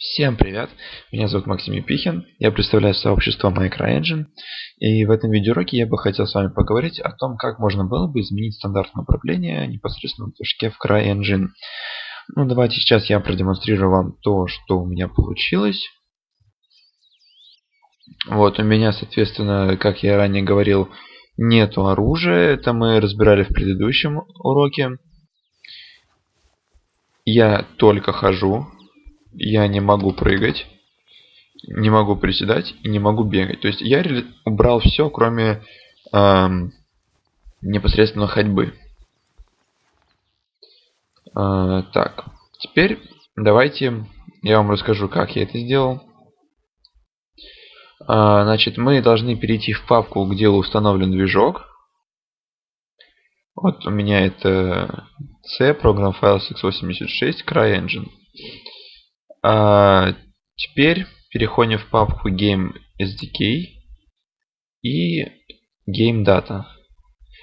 Всем привет! Меня зовут Максим Епихин, я представляю сообщество MicroEngine, и в этом видеоуроке я бы хотел с вами поговорить о том, как можно было бы изменить стандартное управление непосредственно в движке в CryEngine. Ну, давайте сейчас я продемонстрирую вам то, что у меня получилось. Вот, у меня, соответственно, как я ранее говорил, нету оружия, это мы разбирали в предыдущем уроке. Я только хожу, я не могу прыгать, не могу приседать и не могу бегать. То есть я убрал все, кроме эм, непосредственно ходьбы. Э, так, теперь давайте я вам расскажу, как я это сделал. Э, значит, мы должны перейти в папку, где установлен движок. Вот у меня это C, Program Files x86, CryEngine. А теперь переходим в папку Game SDK и Game Data.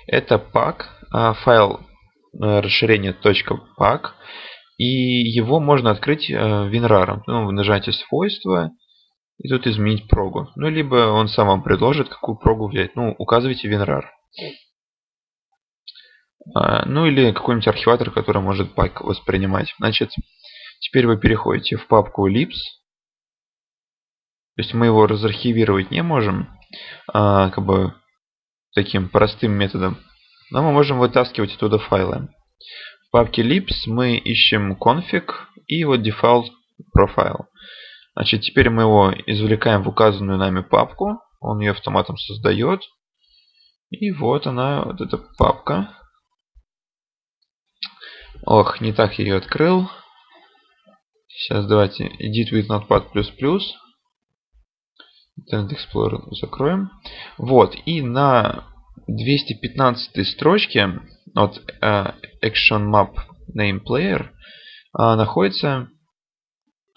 Это пак, а, файл э, расширение .pack, и его можно открыть WinRAR. Э, ну, вы нажимаете свойства, и тут изменить прогу. Ну, либо он сам вам предложит, какую прогу взять. Ну, указывайте WinRAR. А, ну, или какой-нибудь архиватор, который может пак воспринимать. Значит, Теперь вы переходите в папку libs. То есть мы его разархивировать не можем, а, как бы таким простым методом. Но мы можем вытаскивать оттуда файлы. В папке libs мы ищем config и вот default profile. Значит, теперь мы его извлекаем в указанную нами папку. Он ее автоматом создает. И вот она, вот эта папка. Ох, не так я ее открыл. Сейчас давайте edit with notepad++. Internet Explorer закроем. Вот, и на 215 строчке от uh, Action Map Name Player uh, находится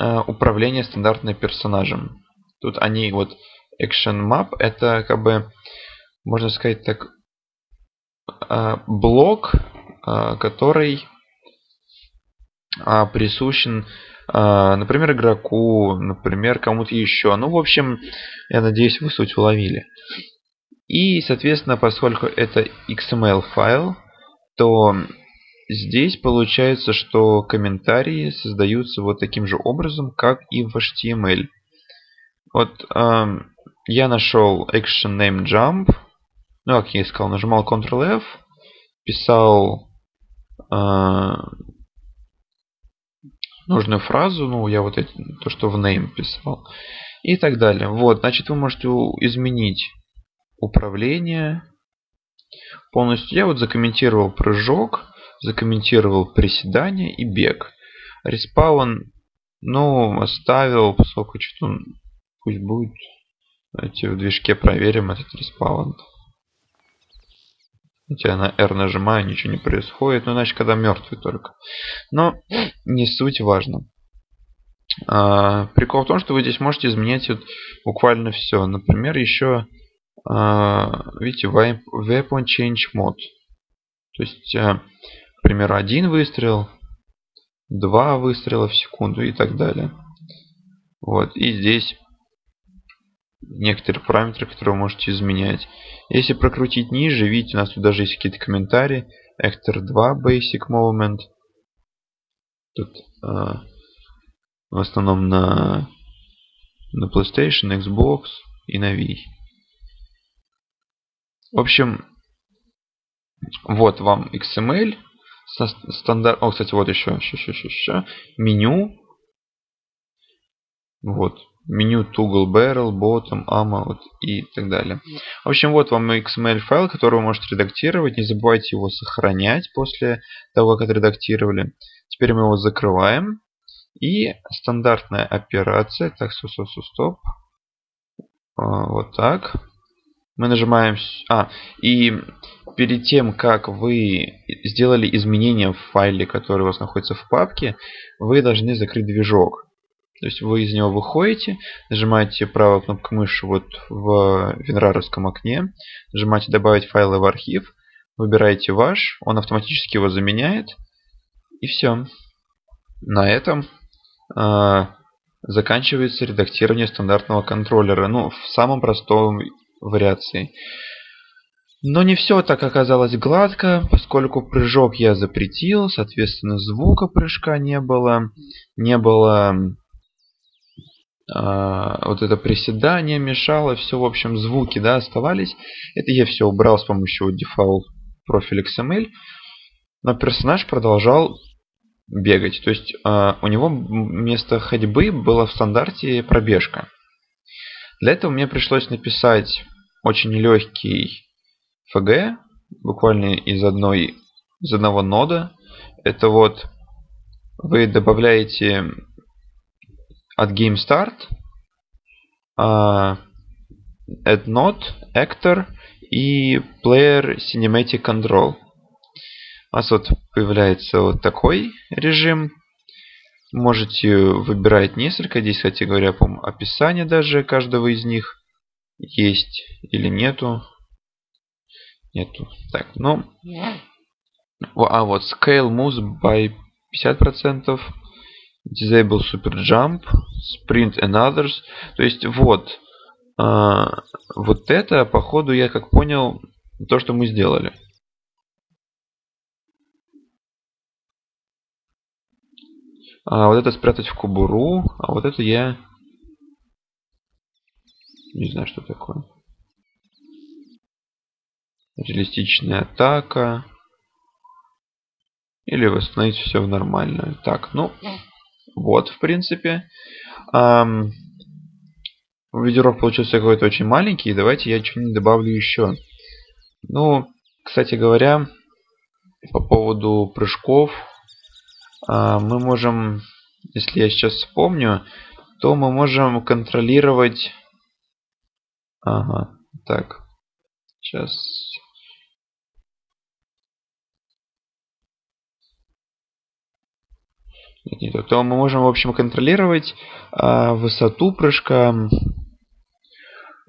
uh, управление стандартным персонажем. Тут они вот Action Map это как бы можно сказать так блок, который присущен например, игроку, например, кому-то еще. Ну, в общем, я надеюсь, вы суть уловили. И, соответственно, поскольку это XML файл, то здесь получается, что комментарии создаются вот таким же образом, как и в HTML. Вот э, я нашел action name jump, ну, как я искал, нажимал Ctrl-F, писал э, нужную фразу, ну, я вот эти, то, что в name писал, и так далее. Вот, значит, вы можете изменить управление полностью. Я вот закомментировал прыжок, закомментировал приседание и бег. Респаун, ну, оставил, поскольку что-то пусть будет. Давайте в движке проверим этот респаун. Я на R нажимаю, ничего не происходит. Ну, значит, когда мертвый только. Но не суть важно. А, прикол в том, что вы здесь можете изменять вот буквально все. Например, еще, а, видите, Weapon Change Mode. То есть, а, к один выстрел, два выстрела в секунду и так далее. Вот, и здесь некоторые параметры, которые вы можете изменять. Если прокрутить ниже, видите, у нас тут даже есть какие-то комментарии. Actor 2 Basic Movement. Тут э, в основном на, на PlayStation, Xbox и на Wii. В общем, вот вам XML. Стандарт... О, кстати, вот еще, еще, еще, еще, еще. Меню. Вот меню toggle barrel, bottom, вот, и так далее. В общем, вот вам XML файл, который вы можете редактировать. Не забывайте его сохранять после того, как отредактировали. Теперь мы его закрываем. И стандартная операция. Так, стоп, стоп, стоп, стоп. А, вот так. Мы нажимаем... А, и перед тем, как вы сделали изменения в файле, который у вас находится в папке, вы должны закрыть движок. То есть вы из него выходите, нажимаете правой кнопкой мыши вот в винраровском окне, нажимаете добавить файлы в архив, выбираете ваш, он автоматически его заменяет, и все. На этом э, заканчивается редактирование стандартного контроллера. Ну, в самом простом вариации. Но не все так оказалось гладко, поскольку прыжок я запретил, соответственно, звука прыжка не было, не было вот это приседание мешало, все, в общем, звуки, да, оставались. Это я все убрал с помощью default профиля XML, но персонаж продолжал бегать. То есть э, у него вместо ходьбы было в стандарте пробежка. Для этого мне пришлось написать очень легкий FG, буквально из одной из одного нода. Это вот вы добавляете от GameStart uh, add node, actor и player cinematic control. У вас вот появляется вот такой режим. Можете выбирать несколько. Здесь, кстати говоря, по описание даже каждого из них есть или нету. Нету. Так, ну. А вот scale moves by 50%. Disable super jump. Sprint and others. То есть вот. А, вот это, походу, я как понял, то, что мы сделали. А вот это спрятать в кобуру, а вот это я не знаю, что такое. Реалистичная атака. Или восстановить все в нормальную. Так, ну, вот, в принципе. Эм, лидеров получился какой-то очень маленький. Давайте я что-нибудь добавлю еще. Ну, кстати говоря, по поводу прыжков. Э, мы можем, если я сейчас вспомню, то мы можем контролировать Ага, так. Сейчас. Нет, не то. Мы можем, в общем, контролировать а, высоту прыжка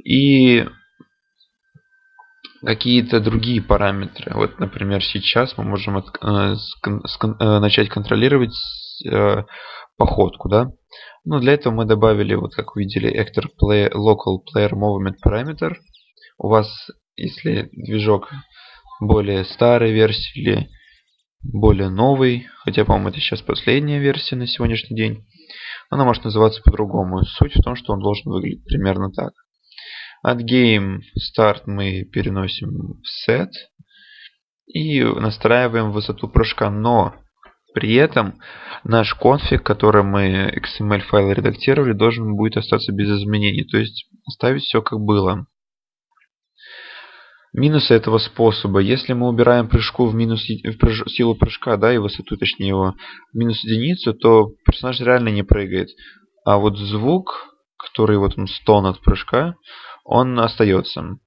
и какие-то другие параметры. Вот, например, сейчас мы можем от, э, скон, э, начать контролировать э, походку, да. Ну, для этого мы добавили, вот как вы видели, actor play, local player movement parameter. У вас, если движок более старой версии или более новый, хотя, по-моему, это сейчас последняя версия на сегодняшний день, она может называться по-другому. Суть в том, что он должен выглядеть примерно так. От game start мы переносим в set и настраиваем высоту прыжка, но при этом наш конфиг, который мы XML файл редактировали, должен будет остаться без изменений. То есть оставить все как было. Минусы этого способа. Если мы убираем прыжку в минус в прыж, силу прыжка, да, и высоту, точнее его, в минус единицу, то персонаж реально не прыгает. А вот звук, который вот он стон от прыжка, он остается.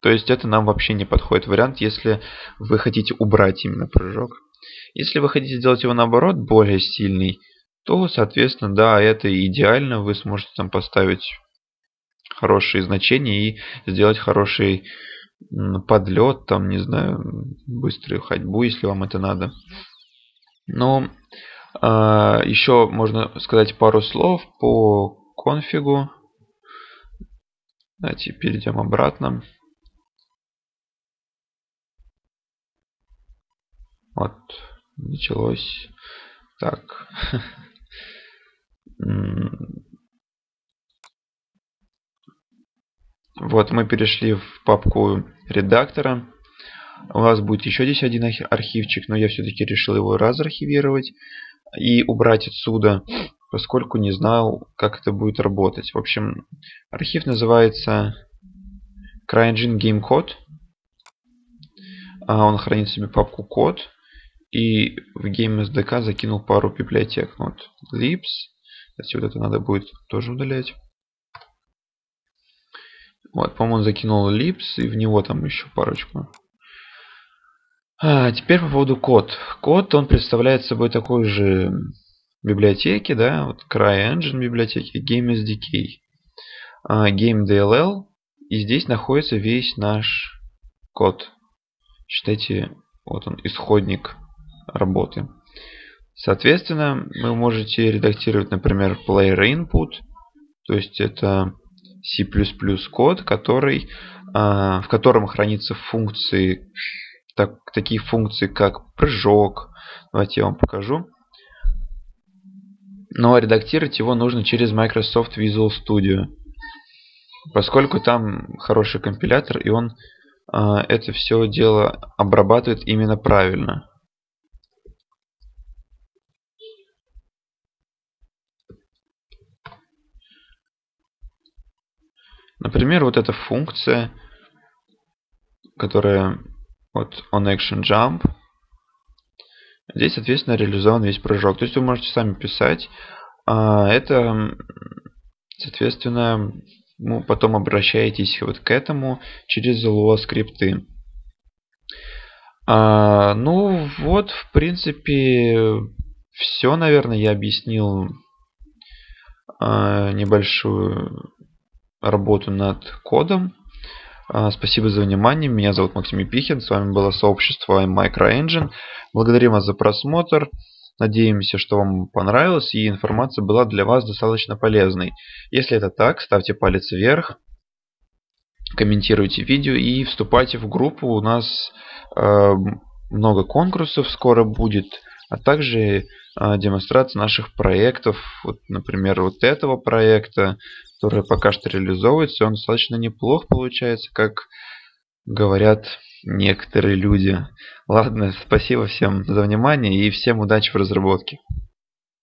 То есть это нам вообще не подходит вариант, если вы хотите убрать именно прыжок. Если вы хотите сделать его наоборот более сильный, то, соответственно, да, это идеально. Вы сможете там поставить хорошие значения и сделать хороший подлет, там, не знаю, быструю ходьбу, если вам это надо. Но э, а, еще можно сказать пару слов по конфигу. Давайте перейдем обратно. Вот началось так. Вот мы перешли в папку редактора. У нас будет еще здесь один архивчик, но я все-таки решил его разархивировать и убрать отсюда, поскольку не знал, как это будет работать. В общем, архив называется CryEngine Game Code. Он хранит в себе папку код. И в GameSDK закинул пару библиотек. Вот libs. Кстати, вот это надо будет тоже удалять. Вот, по-моему, закинул libs, и в него там еще парочку. А, теперь по поводу код. Код, он представляет собой такой же библиотеки, да, вот CryEngine библиотеки, GameSDK, а, GameDLL, и здесь находится весь наш код. Считайте, вот он, исходник работы. Соответственно, вы можете редактировать, например, player input, то есть это C++ код, который, в котором хранятся функции, так, такие функции, как прыжок. Давайте я вам покажу. Но редактировать его нужно через Microsoft Visual Studio. Поскольку там хороший компилятор, и он это все дело обрабатывает именно правильно. Например, вот эта функция, которая вот onActionJump, здесь, соответственно, реализован весь прыжок. То есть вы можете сами писать. А это, соответственно, ну, потом обращаетесь вот к этому через Lua скрипты. А, ну вот, в принципе, все, наверное, я объяснил а, небольшую работу над кодом. А, спасибо за внимание. Меня зовут Максим Епихин. С вами было сообщество MicroEngine. Благодарим вас за просмотр. Надеемся, что вам понравилось и информация была для вас достаточно полезной. Если это так, ставьте палец вверх, комментируйте видео и вступайте в группу. У нас э, много конкурсов скоро будет, а также э, демонстрация наших проектов. Вот, например, вот этого проекта который пока что реализовывается, он достаточно неплох получается, как говорят некоторые люди. Ладно, спасибо всем за внимание и всем удачи в разработке.